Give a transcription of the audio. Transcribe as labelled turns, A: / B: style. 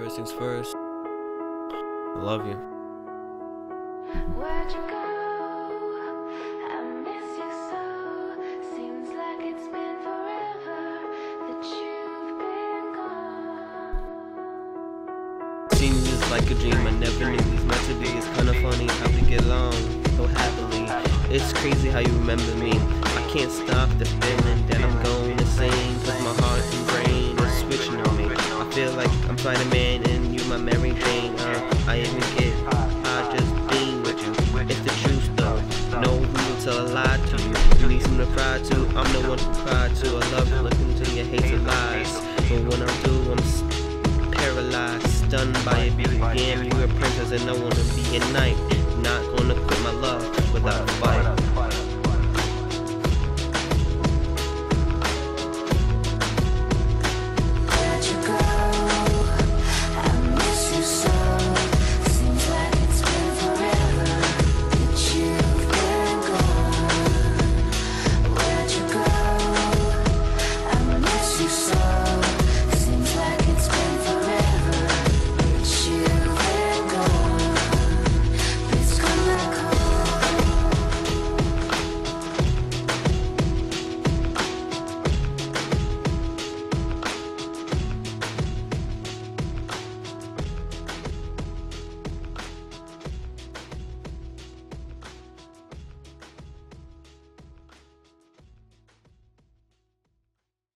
A: First things first. I love you.
B: Where'd you go? I miss you so. Seems like it's been forever that you've been gone.
A: Seems just like a dream I never knew was meant to be. It's kinda funny how we get along so happily. It's crazy how you remember me. I can't stop the feeling feel like I'm Spider-Man and you my Mary Jane. Uh, I even get I just being with you. It's the truth though. No who will tell a lie to you. You need something to cry to. I'm the one to cry to. I love looking to your hates and lies. But when I do, I'm paralyzed, stunned by your beauty. Damn, you a princess and I wanna be a knight. Not gonna quit my love.